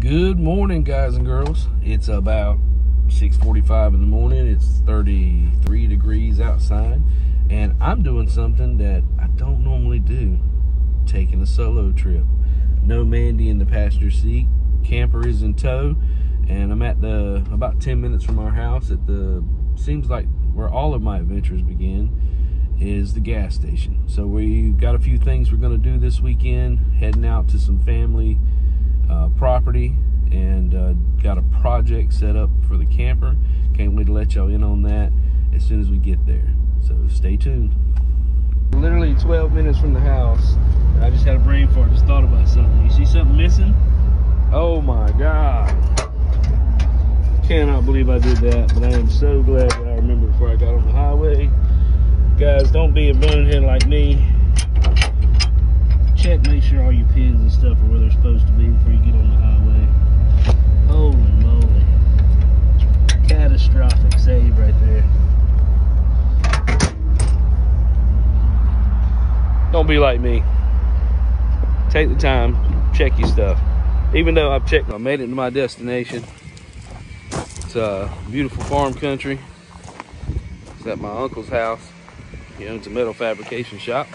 Good morning, guys and girls. It's about 6:45 in the morning. It's 33 degrees outside, and I'm doing something that I don't normally do. Taking a solo trip. No Mandy in the passenger seat. Camper is in tow, and I'm at the about 10 minutes from our house at the seems like where all of my adventures begin is the gas station. So we got a few things we're going to do this weekend. Heading out to some family uh, property and uh, got a project set up for the camper. Can't wait to let y'all in on that as soon as we get there. So stay tuned. Literally 12 minutes from the house. I just had a brain fart. Just thought about something. You see something missing? Oh my God. Cannot believe I did that, but I am so glad that I remembered before I got on the highway. Guys, don't be a bonehead like me. Sure all your pins and stuff are where they're supposed to be before you get on the highway. Holy moly. Catastrophic save right there. Don't be like me. Take the time, check your stuff. Even though I've checked, I made it to my destination. It's a beautiful farm country. It's at my uncle's house. He owns a metal fabrication shop.